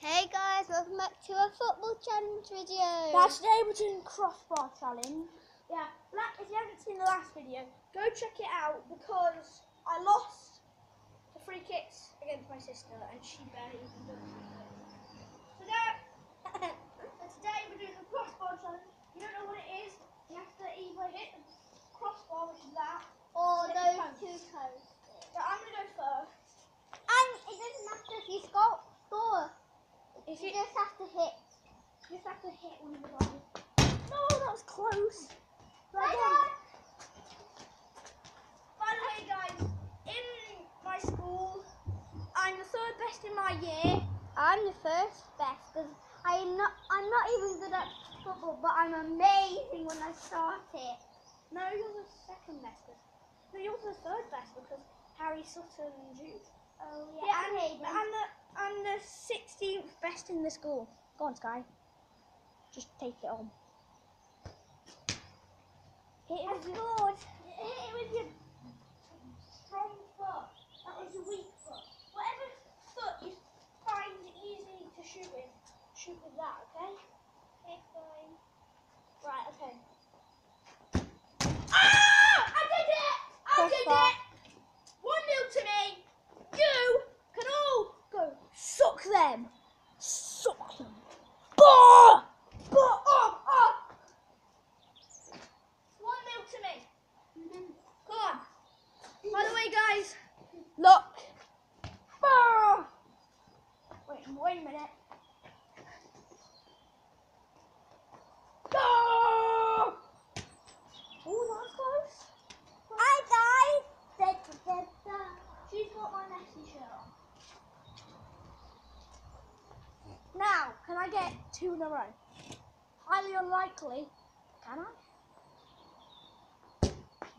Hey guys, welcome back to a football challenge video. Today we're doing crossbar challenge. Yeah, if you haven't seen the last video, go check it out because I lost the free kicks against my sister and she barely even did it. So now, today we're doing the crossbar challenge. You don't know what it is. You have to either hit the crossbar, which is that, or Hit those the two toes. but I'm gonna go first. And it doesn't matter if you score. score. If You just have to hit. You just have to hit one of the balls. No, that was close. Right, Bye, go on. By the way, guys, in my school, I'm the third best in my year. I'm the first best because I'm not. I'm not even good at football, but I'm amazing when I start it. No, you're the second best. No, you're the third best because Harry Sutton and Jude. Oh Yeah, and I'm, Hayden. I'm the I'm the 16th best in the school. Go on, Sky. Just take it on. Hit it I with your, scored. hit it with your strong foot. That was your weak foot. Whatever foot you find easy to shoot with, shoot with that, okay? Okay, fine. Right, okay. Ah! I did it! I Cross did bar. it! One nil to me. You can all go suck them. Suck them. Bah! Bah! Oh, oh. One nil to me. Come on. By the way, guys, look. Bah! Wait, wait a minute. Oh, that was close. Hi guys. Da, da, da, da. She's got my Messi shirt on. Now, can I get two in a row? Highly unlikely. Can I?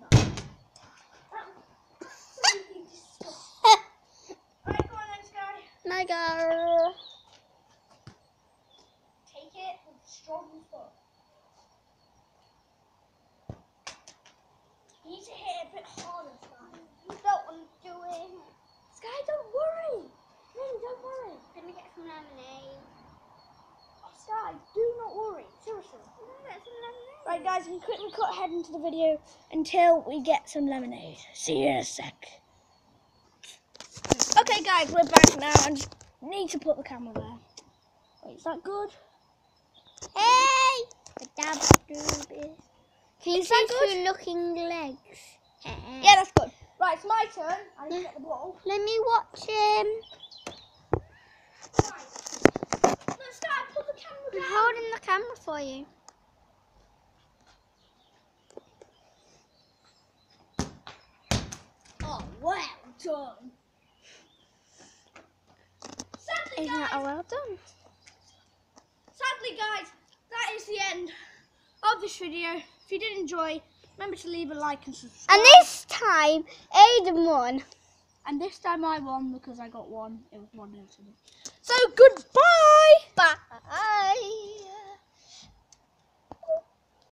No. Absolutely disgusting. Right, go on then, Sky. My girl. Take it with strong foot. You need to hit it a bit harder, Sky. You don't want to do it. Sky, don't worry. Really, don't worry. Let me get some lemonade. Oh, Sky, do not worry. Seriously. Let me get some lemonade. Right, guys, we quickly cut ahead into the video until we get some lemonade. See you in a sec. Okay, guys, we're back now. I just need to put the camera there. Wait, is that good? Hey! The dab doobie. Can you see two looking legs? Yeah, that's good. Right, it's my turn. I need to get the ball. Let me watch him. Right. Let's start. Put the camera down. I'm holding the camera for you. Oh, well done. Sadly, Isn't that guys, a well done? sadly, guys, that is the end of this video. If you did enjoy, remember to leave a like and subscribe. And this time, Aiden won. And this time I won because I got one. It was one nil to me. So goodbye. Bye.